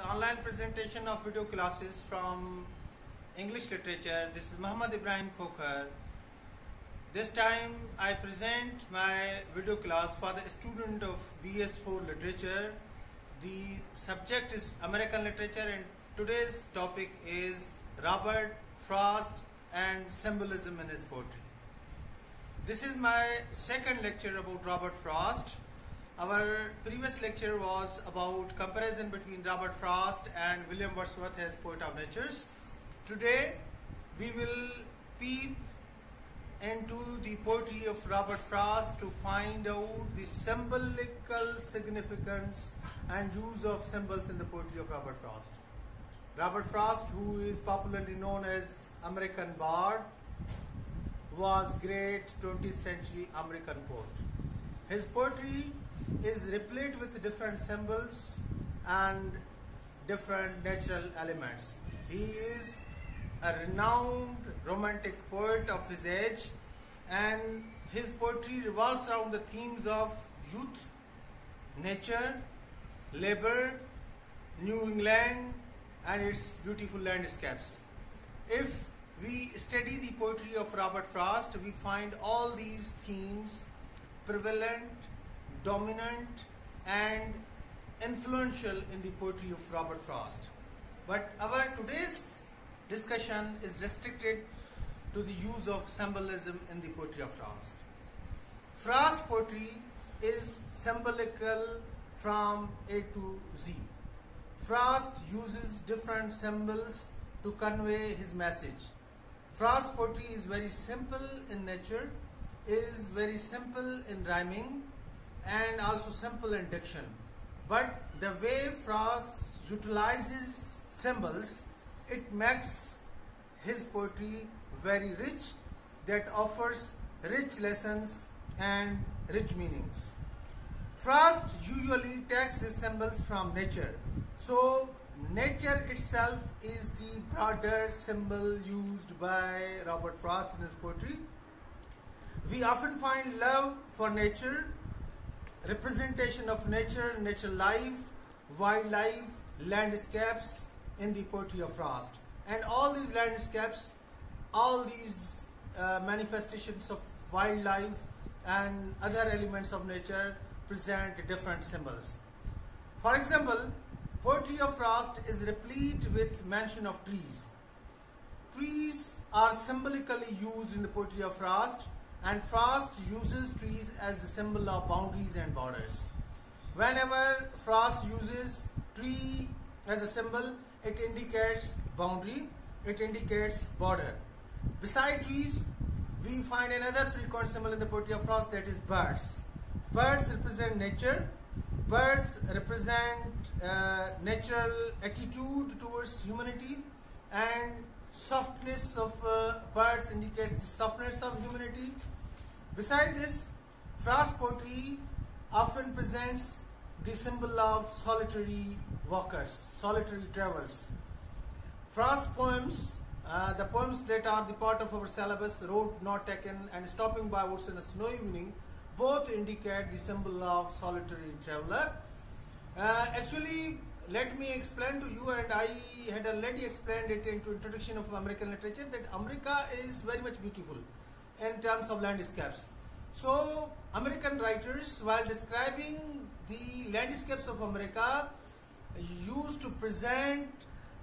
the online presentation of video classes from English literature. This is Muhammad Ibrahim Khokhar. This time I present my video class for the student of BS4 literature. The subject is American literature and today's topic is Robert Frost and symbolism in his poetry. This is my second lecture about Robert Frost. Our previous lecture was about comparison between Robert Frost and William Wordsworth as poet of natures. Today we will peep into the poetry of Robert Frost to find out the symbolical significance and use of symbols in the poetry of Robert Frost. Robert Frost, who is popularly known as American Bard, was great 20th century American poet. His poetry is replete with different symbols and different natural elements. He is a renowned romantic poet of his age and his poetry revolves around the themes of youth, nature, labor, New England and its beautiful landscapes. If we study the poetry of Robert Frost, we find all these themes prevalent, dominant and influential in the poetry of Robert Frost. But our today's discussion is restricted to the use of symbolism in the poetry of Frost. Frost poetry is symbolical from A to Z. Frost uses different symbols to convey his message. Frost poetry is very simple in nature, is very simple in rhyming and also simple in diction. But the way Frost utilizes symbols, it makes his poetry very rich that offers rich lessons and rich meanings. Frost usually takes his symbols from nature. So nature itself is the broader symbol used by Robert Frost in his poetry. We often find love for nature, representation of nature, nature life, wildlife, landscapes in the poetry of Frost. And all these landscapes, all these uh, manifestations of wildlife and other elements of nature present different symbols. For example, poetry of Frost is replete with mention of trees. Trees are symbolically used in the poetry of Frost and Frost uses trees as the symbol of boundaries and borders. Whenever Frost uses tree as a symbol, it indicates boundary, it indicates border. Beside trees, we find another frequent symbol in the poetry of Frost that is birds. Birds represent nature. Birds represent uh, natural attitude towards humanity and softness of uh, birds indicates the softness of humanity. Beside this, Frost poetry often presents the symbol of solitary walkers, solitary travels. Frost poems, uh, the poems that are the part of our syllabus, Road Not Taken and Stopping by Woods in a Snow Evening, both indicate the symbol of solitary traveler. Uh, actually, let me explain to you and I had already explained it into introduction of American literature that America is very much beautiful in terms of landscapes. So American writers while describing the landscapes of America used to present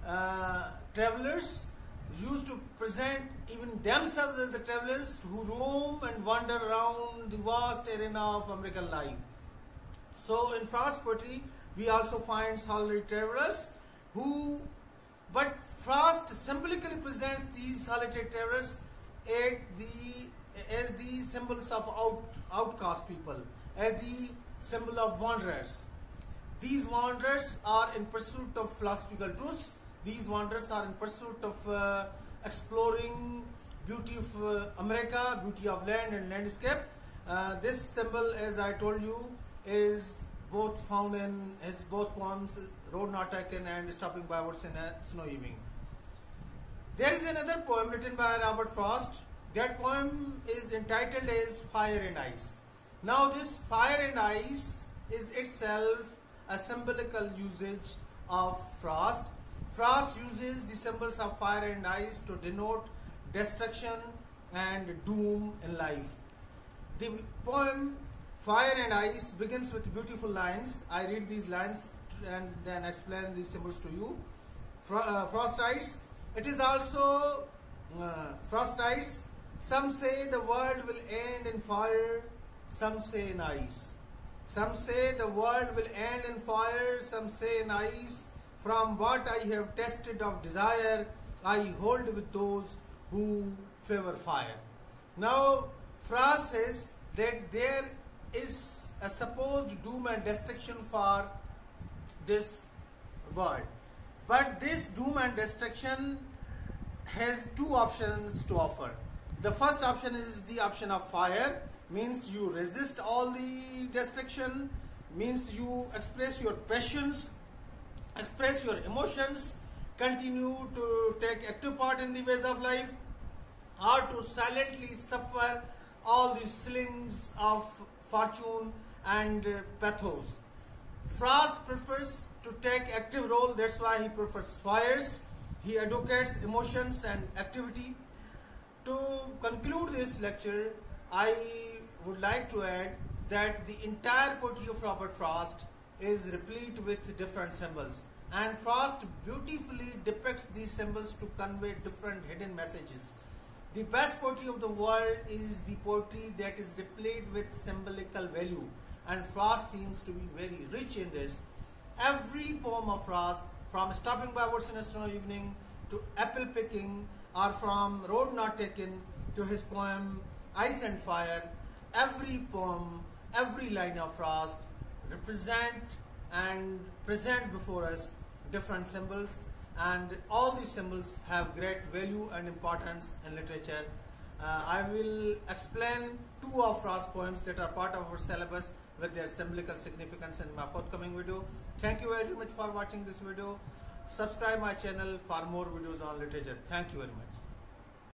uh, travelers used to present even themselves as the travelers who roam and wander around the vast arena of American life. So in Frost poetry, we also find solitary travelers who, but Frost symbolically presents these solitary travelers the as the symbols of out, outcast people, as the symbol of wanderers. These wanderers are in pursuit of philosophical truths. These wanderers are in pursuit of uh, exploring beauty of uh, America, beauty of land and landscape. Uh, this symbol, as I told you, is both found in his both poems, Road Not Taken and Stopping by Woods in a Snow Evening. There is another poem written by Robert Frost. That poem is entitled as Fire and Ice. Now this fire and ice is itself a symbolical usage of Frost. Frost uses the symbols of fire and ice to denote destruction and doom in life. The poem Fire and Ice begins with beautiful lines. I read these lines and then explain these symbols to you. Uh, Frost writes, it is also uh, Frost writes, some say the world will end in fire, some say in ice. Some say the world will end in fire, some say in ice. From what I have tested of desire, I hold with those who favor fire. Now, Frost says that there is a supposed doom and destruction for this world. But this doom and destruction has two options to offer. The first option is the option of fire, means you resist all the destruction, means you express your passions, express your emotions, continue to take active part in the ways of life, or to silently suffer all the slings of fortune and uh, pathos. Frost prefers to take active role, that's why he prefers fires. He advocates emotions and activity. To conclude this lecture, I would like to add that the entire poetry of Robert Frost is replete with different symbols and Frost beautifully depicts these symbols to convey different hidden messages. The best poetry of the world is the poetry that is replete with symbolical value and Frost seems to be very rich in this. Every poem of Frost from stopping by woods in a snow evening to apple picking or from road not taken to his poem Ice and Fire, every poem, every line of Frost represent and present before us different symbols and all these symbols have great value and importance in literature. Uh, I will explain two of Frost's poems that are part of our syllabus with their symbolical significance in my forthcoming video. Thank you very much for watching this video. Subscribe my channel for more videos on literature. Thank you very much.